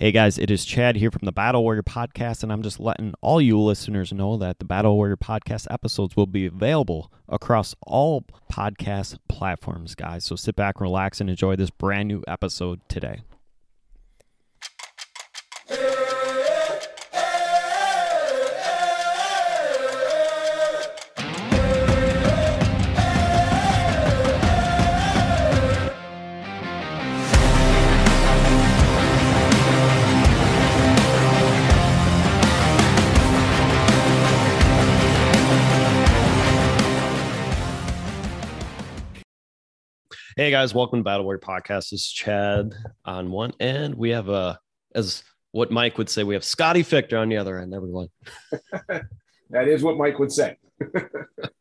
Hey guys, it is Chad here from the Battle Warrior Podcast, and I'm just letting all you listeners know that the Battle Warrior Podcast episodes will be available across all podcast platforms, guys. So sit back, relax, and enjoy this brand new episode today. Hey guys, welcome to Battle Warrior Podcast. This is Chad on one end. We have a, as what Mike would say, we have Scotty Fichter on the other end, everyone. that is what Mike would say.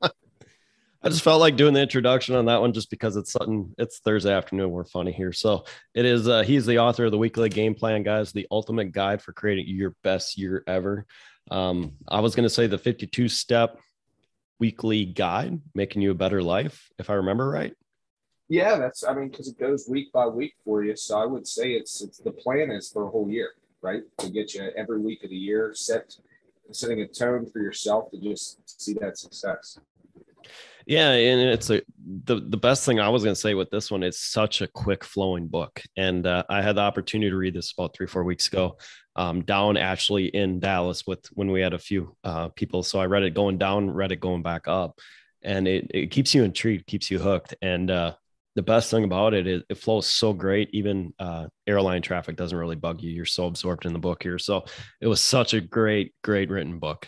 I just felt like doing the introduction on that one just because it's something it's Thursday afternoon. We're funny here. So it is uh he's the author of the weekly game plan, guys, the ultimate guide for creating your best year ever. Um, I was gonna say the 52 step weekly guide, making you a better life, if I remember right. Yeah, that's I mean because it goes week by week for you. So I would say it's it's the plan is for a whole year, right? To get you every week of the year set, setting a tone for yourself to just see that success. Yeah, and it's a the the best thing I was going to say with this one. It's such a quick flowing book, and uh, I had the opportunity to read this about three four weeks ago, um, down actually in Dallas with when we had a few uh, people. So I read it going down, read it going back up, and it it keeps you intrigued, keeps you hooked, and uh, the best thing about it is it flows so great. Even uh, airline traffic doesn't really bug you. You're so absorbed in the book here. So it was such a great, great written book.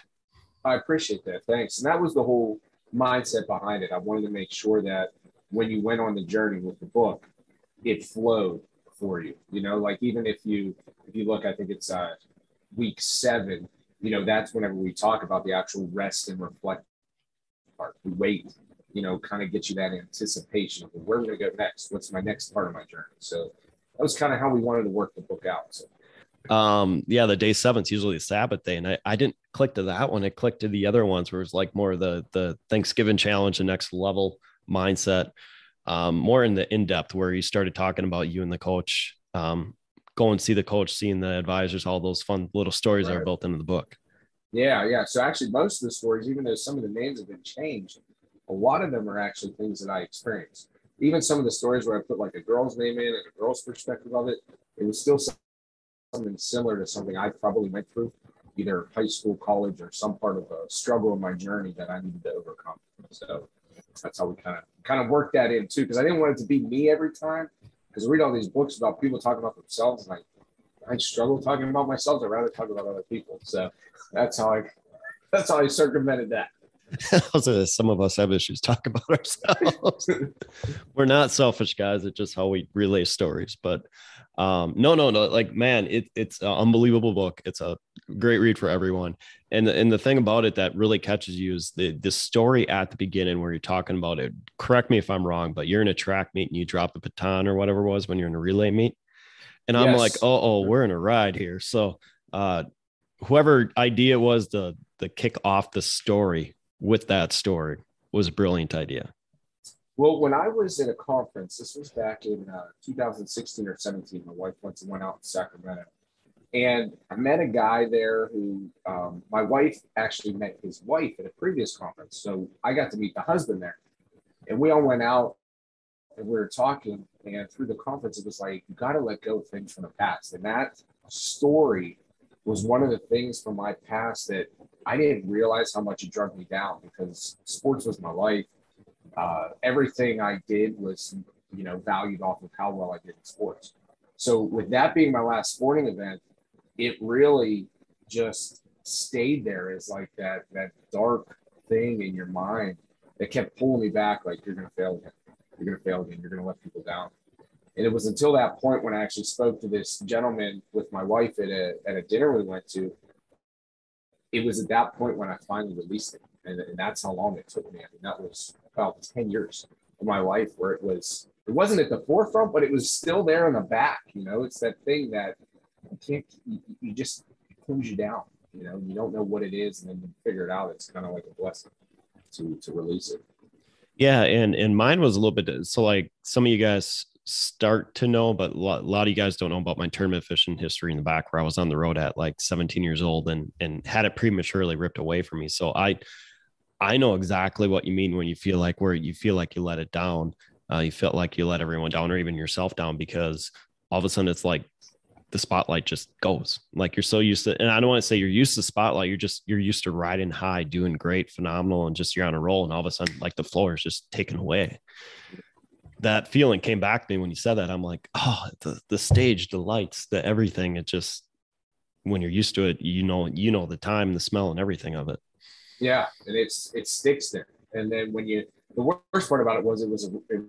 I appreciate that. Thanks. And that was the whole mindset behind it. I wanted to make sure that when you went on the journey with the book, it flowed for you. You know, like even if you if you look, I think it's uh, week seven. You know, that's whenever we talk about the actual rest and reflect part. We wait you know, kind of get you that anticipation of where we're going to go next. What's my next part of my journey? So that was kind of how we wanted to work the book out. So. Um, yeah, the day seven's usually the Sabbath day, and I, I didn't click to that one. I clicked to the other ones where it's like more the the Thanksgiving challenge, the next level mindset, um, more in the in depth where he started talking about you and the coach, um, go and see the coach, seeing the advisors, all those fun little stories right. are built into the book. Yeah, yeah. So actually, most of the stories, even though some of the names have been changed, a lot of them are actually things that I experienced. Even some of the stories where I put like a girl's name in and a girl's perspective of it, it was still something similar to something I probably went through, either high school, college, or some part of a struggle in my journey that I needed to overcome. So that's how we kind of kind of worked that in too, because I didn't want it to be me every time. Because read all these books about people talking about themselves, and I struggle talking about myself. I'd rather talk about other people. So that's how I that's how I circumvented that. some of us have issues talk about ourselves. We're not selfish guys. It's just how we relay stories. But um, no, no, no. Like, man, it, it's an unbelievable book. It's a great read for everyone. And the, and the thing about it that really catches you is the the story at the beginning where you're talking about it. Correct me if I'm wrong, but you're in a track meet and you drop a baton or whatever it was when you're in a relay meet. And I'm yes. like, oh, oh, we're in a ride here. So uh, whoever idea was to the kick off the story with that story was a brilliant idea. Well, when I was at a conference, this was back in uh, 2016 or 17, my wife went, went out in Sacramento. And I met a guy there who um, my wife actually met his wife at a previous conference. So I got to meet the husband there. And we all went out and we were talking. And through the conference, it was like, you got to let go of things from the past. And that story was one of the things from my past that I didn't realize how much it drug me down because sports was my life. Uh, everything I did was, you know, valued off of how well I did in sports. So with that being my last sporting event, it really just stayed there as like that that dark thing in your mind that kept pulling me back. Like you're gonna fail again. You're gonna fail again. You're gonna let people down. And it was until that point when I actually spoke to this gentleman with my wife at a at a dinner we went to it was at that point when I finally released it. And, and that's how long it took me. I mean, that was about 10 years of my life where it was, it wasn't at the forefront, but it was still there in the back. You know, it's that thing that you can't, you, you just pulls you down. You know, you don't know what it is, and then you figure it out. It's kind of like a blessing to to release it. Yeah, and and mine was a little bit so like some of you guys start to know, but a lot, a lot, of you guys don't know about my tournament fishing history in the back where I was on the road at like 17 years old and and had it prematurely ripped away from me. So I I know exactly what you mean when you feel like where you feel like you let it down. Uh, you felt like you let everyone down or even yourself down because all of a sudden it's like the spotlight just goes. Like you're so used to, and I don't want to say you're used to spotlight. You're just you're used to riding high, doing great, phenomenal, and just you're on a roll, and all of a sudden, like the floor is just taken away that feeling came back to me when you said that. I'm like, oh, the the stage, the lights, the everything. It just when you're used to it, you know, you know the time, the smell, and everything of it. Yeah, and it's it sticks there. And then when you the worst part about it was it was a it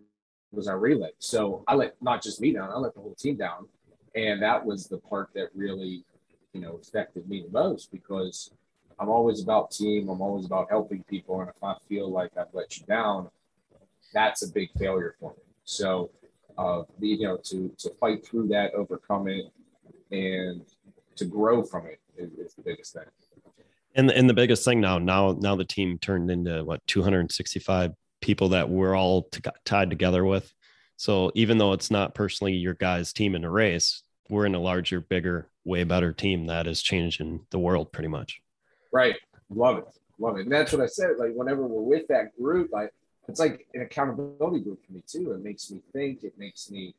was our relay. So I let not just me down, I let the whole team down, and that was the part that really, you know, affected me the most because I'm always about team. I'm always about helping people, and if I feel like I've let you down, that's a big failure for me. So, uh, you know, to to fight through that, overcome it, and to grow from it is, is the biggest thing. And and the biggest thing now, now now the team turned into what 265 people that we're all t- tied together with. So even though it's not personally your guys' team in a race, we're in a larger, bigger, way better team that is changing the world pretty much. Right. Love it. Love it. And that's what I said. Like whenever we're with that group, I it's like an accountability group for me too. It makes me think. It makes me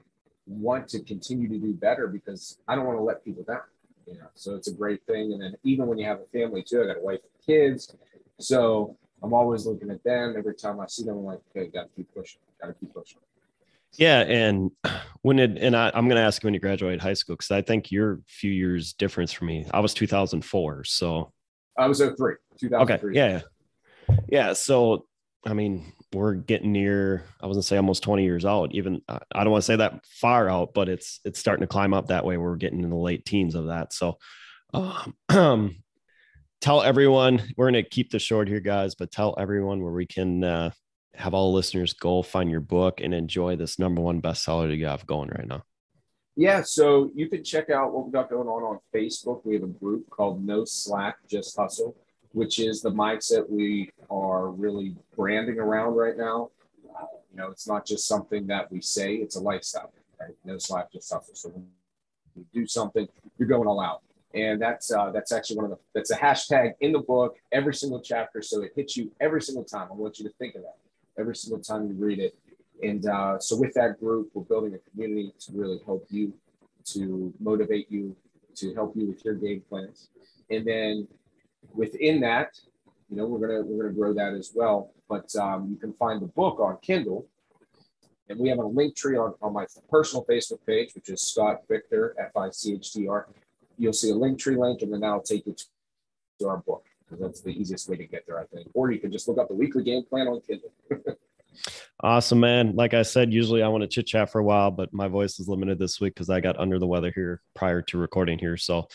want to continue to do better because I don't want to let people down. You know, so it's a great thing. And then even when you have a family too, I got a wife and kids, so I'm always looking at them. Every time I see them, I'm like, okay, got to keep pushing. Got to keep pushing. Yeah, and when it and I, I'm going to ask you when you graduated high school because I think you're a few years difference from me. I was 2004, so I was 03. 2003. Okay, yeah, yeah. So I mean, we're getting near i was gonna say almost 20 years out even i don't want to say that far out but it's it's starting to climb up that way we're getting in the late teens of that so um, tell everyone we're gonna keep this short here guys but tell everyone where we can uh, have all listeners go find your book and enjoy this number one bestseller that you have going right now yeah so you can check out what we got going on on facebook we have a group called no slack just hustle which is the mindset we are really branding around right now. Uh, you know, it's not just something that we say; it's a lifestyle. Right? No slack, just hustle. So when you do something, you're going all out, and that's uh, that's actually one of the that's a hashtag in the book every single chapter. So it hits you every single time. I want you to think of that every single time you read it. And uh, so with that group, we're building a community to really help you, to motivate you, to help you with your game plans, and then within that, you know, we're gonna we're gonna grow that as well. But um, you can find the book on Kindle, and we have a link tree on, on my personal Facebook page, which is Scott Fichter F I C H T R. You'll see a link tree link, and then that'll take you to our book because that's the easiest way to get there, I think. Or you can just look up the weekly game plan on Kindle. awesome, man. Like I said, usually I want to chit chat for a while, but my voice is limited this week because I got under the weather here prior to recording here. So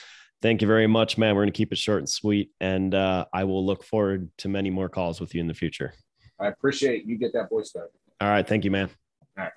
Thank you very much, man. We're going to keep it short and sweet. And uh, I will look forward to many more calls with you in the future. I appreciate you get that voice back. All right. Thank you, man. All right.